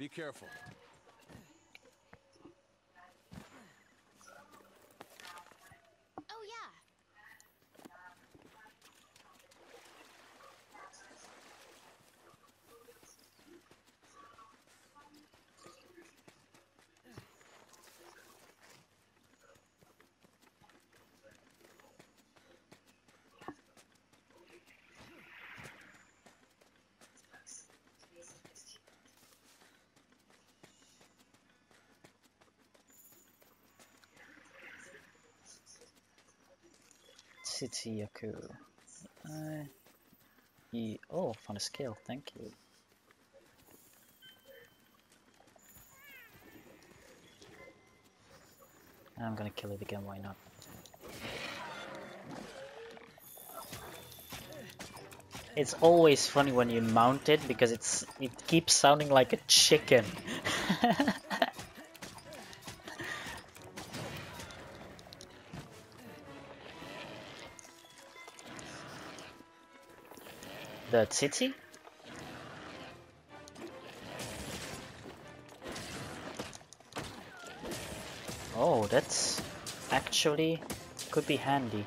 Be careful. Yaku. Uh, ye oh, found a skill, thank you. I'm gonna kill it again, why not? It's always funny when you mount it because it's it keeps sounding like a chicken. the city? Oh, that's actually could be handy.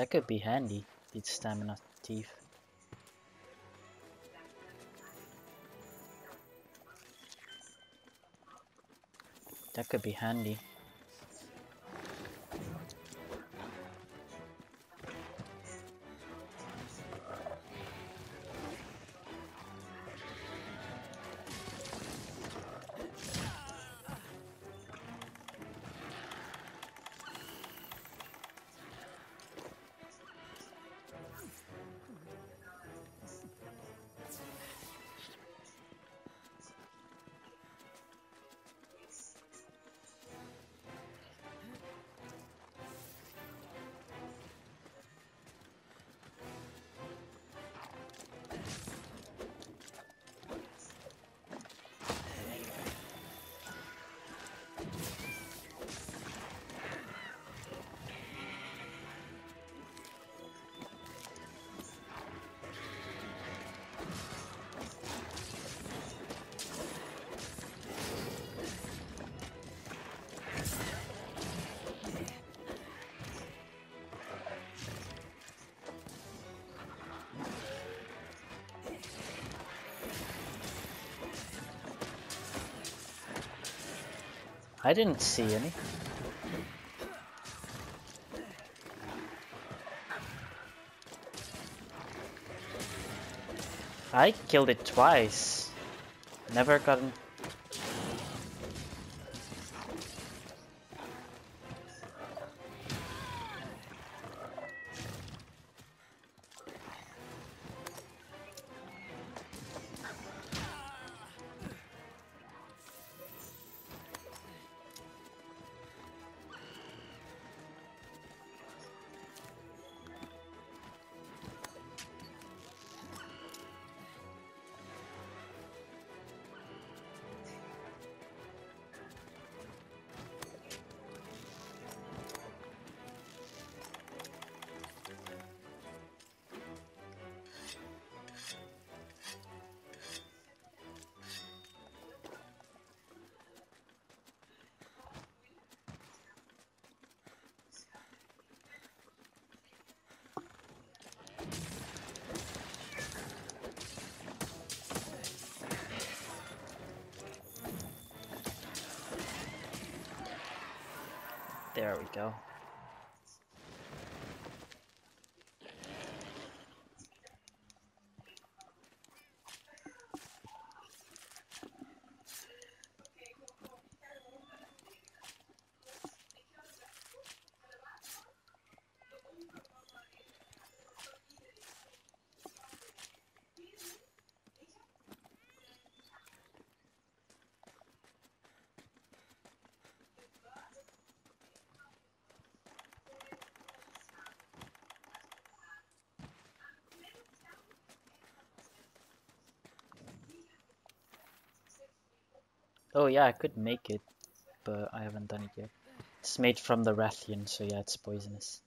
That could be handy. Need stamina teeth. That could be handy. I didn't see any. I killed it twice. Never gotten. There we go. Oh yeah, I could make it, but I haven't done it yet. It's made from the Rathian, so yeah, it's poisonous.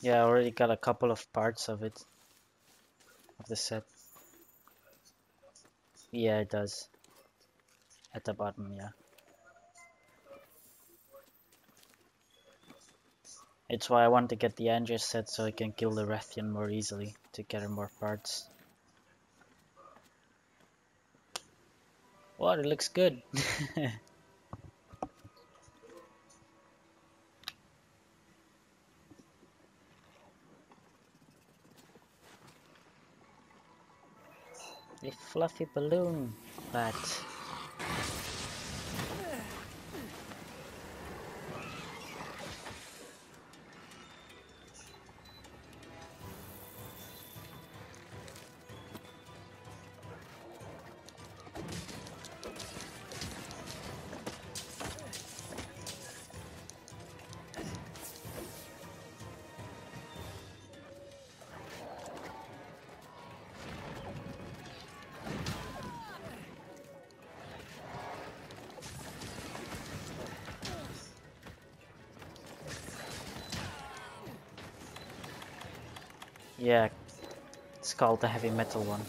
Yeah, I already got a couple of parts of it. Of the set. Yeah, it does. At the bottom, yeah. It's why I want to get the Andreas set so I can kill the Rathian more easily to gather more parts. Wow, it looks good. A fluffy balloon bat. Yeah, it's called the heavy metal one.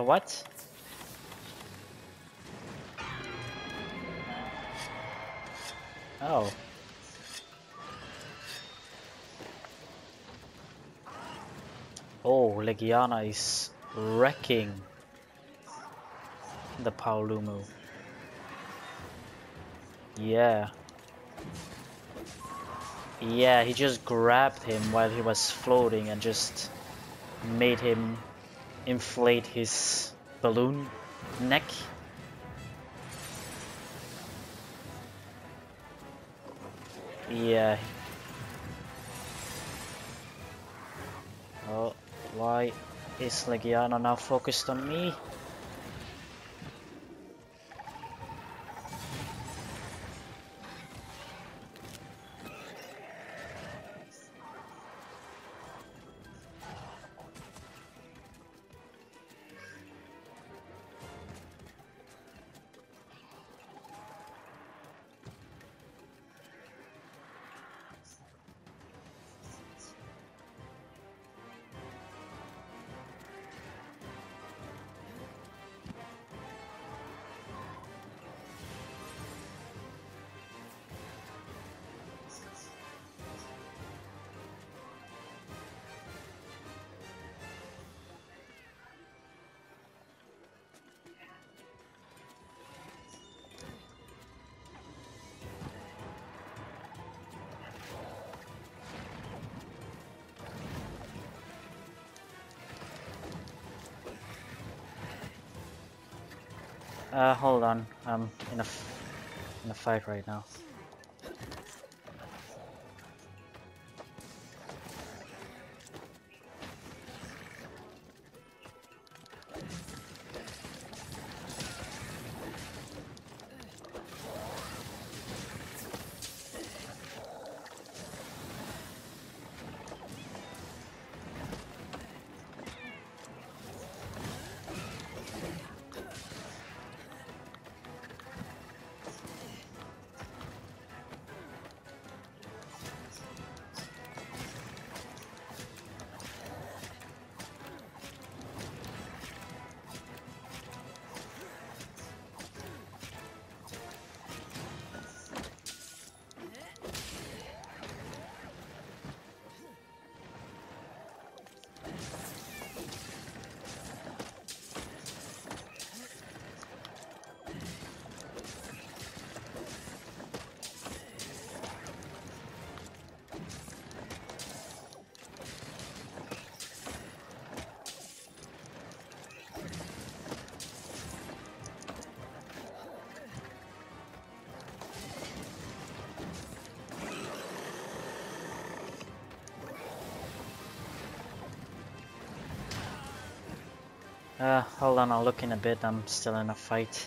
A what? Oh. Oh, Legiana is wrecking the Paolumu. Yeah. Yeah, he just grabbed him while he was floating and just made him inflate his balloon neck. Yeah. Oh, why is Legiana now focused on me? Uh, hold on. I'm in a in a fight right now. Hold on, I'll look in a bit. I'm still in a fight.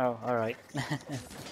Oh, alright.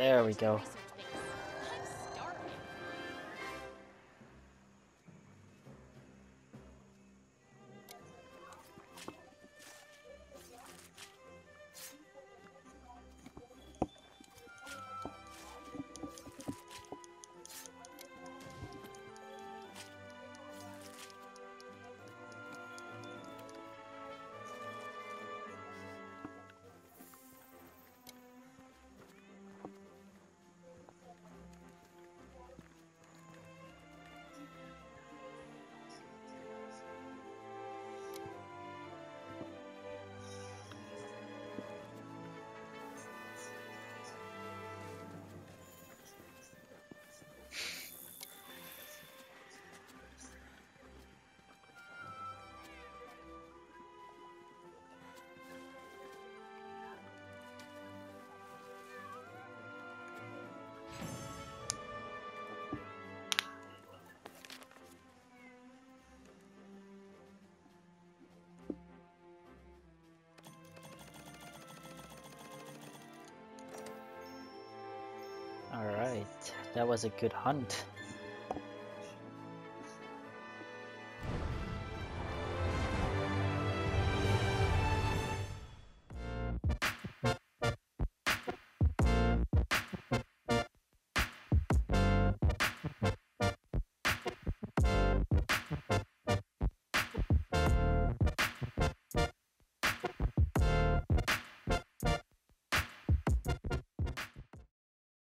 There we go. That was a good hunt.